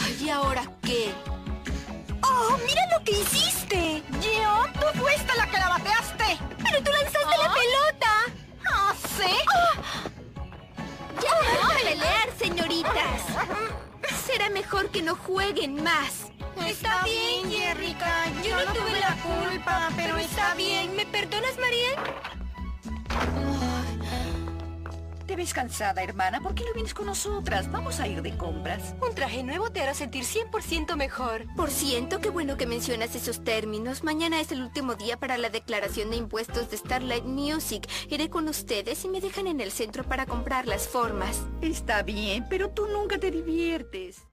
Ay, ¿y ahora qué? ¡Oh, mira lo que hiciste! ¡Gio, tú fuiste la que la bateaste! ¡Pero tú lanzaste la ¿Ah? pelota! ¿Ah, sí? ¡Ya no a pelear, señoritas! Será mejor que no jueguen más. Está bien, Jerrica. Yo no tuve la culpa, pero está bien. ¿Me perdonas, Mariel? Ves cansada, hermana. ¿Por qué no vienes con nosotras? Vamos a ir de compras. Un traje nuevo te hará sentir 100% mejor. Por ciento, qué bueno que mencionas esos términos. Mañana es el último día para la declaración de impuestos de Starlight Music. Iré con ustedes y me dejan en el centro para comprar las formas. Está bien, pero tú nunca te diviertes.